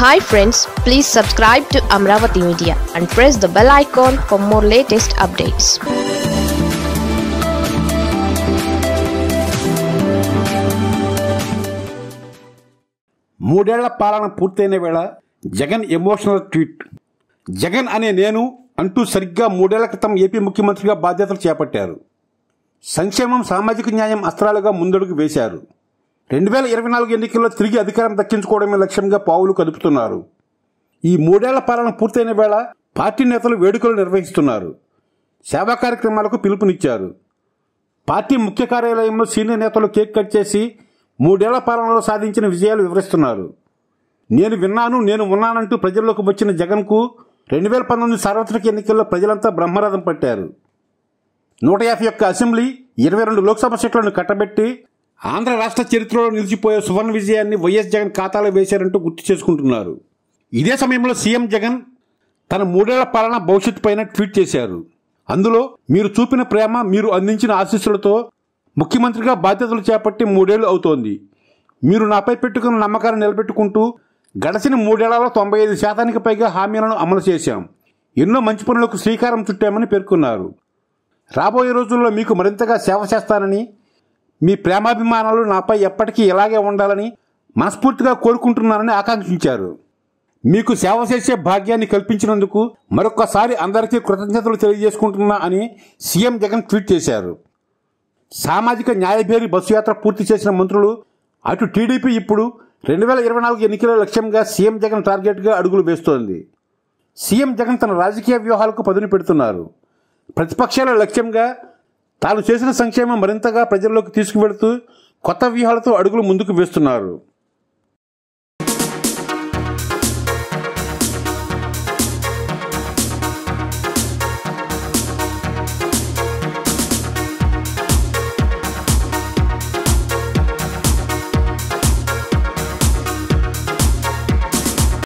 Hi friends please subscribe to Amaravati media and press the bell icon for more latest updates మూడేళ్ళ పాలన పూర్తయిన వేళ Jagan emotional tweet Jagan అనే నేను అంటూ సరిగ్గా మూడేళ్ళ క్రితం ఏపీ ముఖ్యమంత్రిగా బాధ్యతలు చేపట్టారు. సంక్షేమం సామాజిక న్యాయం అస్త్రాలుగా ముందడుగు వేశారు. రెండు వేల ఇరవై నాలుగు ఎన్నికల్లో తిరిగి అధికారం దక్కించుకోవడమే లక్ష్యంగా పావులు కదుపుతున్నారు. ఈ మూడేళ్ళ పాలన పూర్తయిన వేళ పార్టీ నేతలు వేడుకలు నిర్వహిస్తున్నారు. సేవా కార్యక్రమాలకు పిలుపునిచ్చారు. పార్టీ ముఖ్య కార్యాలయంలో సీనియర్ నేతలు కేక్ కట్ చేసి మూడేళ్ళ పాలనలో సాధించిన విజయాలు వివరిస్తున్నారు. నేను విన్నాను నేను ఉన్నానంటూ ప్రజల్లోకి వచ్చిన జగన్కు రెండు వేల పంతొమ్మిది సార్వత్రిక ఎన్నికల్లో ప్రజలంతా బ్రహ్మరథం పట్టారు. నూట యాభై ఒక్క అసెంబ్లీ ఇరవై రెండు లోక్సభ సీట్లను కట్టబెట్టి ఆంధ్ర రాష్ట్ర చరిత్రలో నిలిచిపోయే సువర్ణ విజయాన్ని వైఎస్ జగన్ ఖాతాలో వేశారంటూ గుర్తు చేసుకుంటున్నారు. ఇదే సమయంలో సీఎం జగన్ తన మూడేళ్ళ పాలన భవిష్యత్తు పైన ట్వీట్ చేశారు. అందులో మీరు చూపిన ప్రేమ మీరు అందించిన ఆశీస్సులతో ముఖ్యమంత్రిగా బాధ్యతలు చేపట్టి మూడేళ్ళు అవుతోంది. మీరు నాపై పెట్టుకున్న నమ్మకాన్ని నిలబెట్టుకుంటూ గడచిన మూడేళ్ళలో తొంభై ఐదు శాతానికి పైగా హామీలను అమలు చేశాం. ఎన్నో మంచి పనులకు శ్రీకారం చుట్టామని పేర్కొన్నారు. రాబోయే రోజుల్లో మీకు మరింతగా సేవ చేస్తానని మీ ప్రేమాభిమానాలు నాపై ఎప్పటికీ ఇలాగే ఉండాలని మనస్ఫూర్తిగా కోరుకుంటున్నానని ఆకాంక్షించారు. మీకు సేవ చేసే భాగ్యాన్ని కల్పించినందుకు మరొకసారి అందరికీ కృతజ్ఞతలు తెలియజేసుకుంటున్నా అని సీఎం జగన్ ట్వీట్ చేశారు. సామాజిక న్యాయభేరి బస్సు యాత్ర పూర్తి చేసిన మంత్రులు అటు టీడీపీ ఇప్పుడు రెండు వేల ఇరవై నాలుగు ఎన్నికల లక్ష్యంగా సీఎం జగన్ టార్గెట్గా అడుగులు వేస్తోంది. సీఎం జగన్ తన రాజకీయ వ్యూహాలకు పదును పెడుతున్నారు. ప్రతిపక్షాల లక్ష్యంగా తాను చేసిన సంక్షేమం మరింతగా ప్రజల్లోకి తీసుకువెడుతూ కొత్త వ్యూహాలతో అడుగులు ముందుకు వేస్తున్నారు.